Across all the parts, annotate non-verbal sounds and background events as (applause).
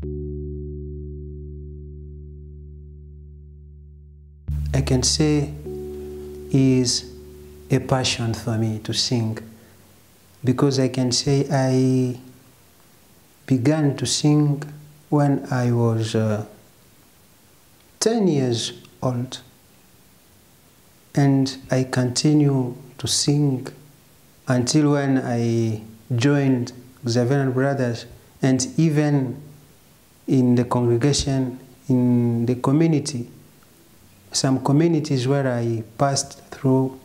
I can say is a passion for me to sing because I can say I began to sing when I was uh, 10 years old and I continue to sing until when I joined Xaverian Brothers and even in the congregation, in the community, some communities where I passed through,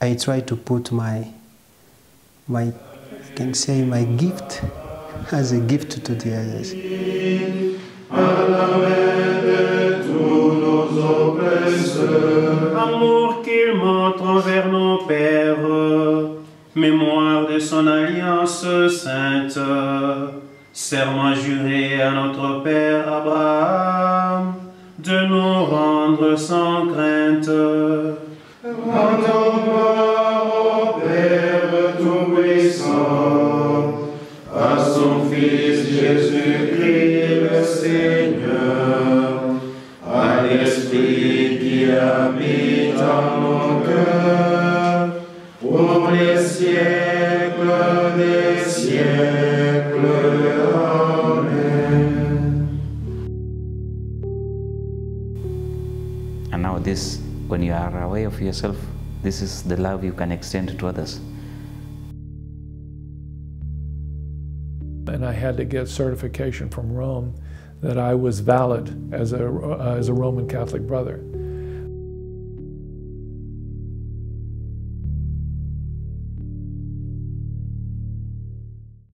I try to put my, my, I can say my gift (laughs) as a gift to the others. Amour qu'il montre envers nos pères, mémoire de son alliance sainte, serment juré à notre Père Abraham, de nous rendre sans crainte. Père Tout-Puissant, à son Fils Jésus-Christ le Seigneur, à l'Esprit qui habite en mon cœur, pour les siècles des siècles. And now, this, when you are aware of yourself, this is the love you can extend to others. and I had to get certification from Rome that I was valid as a, as a Roman Catholic brother.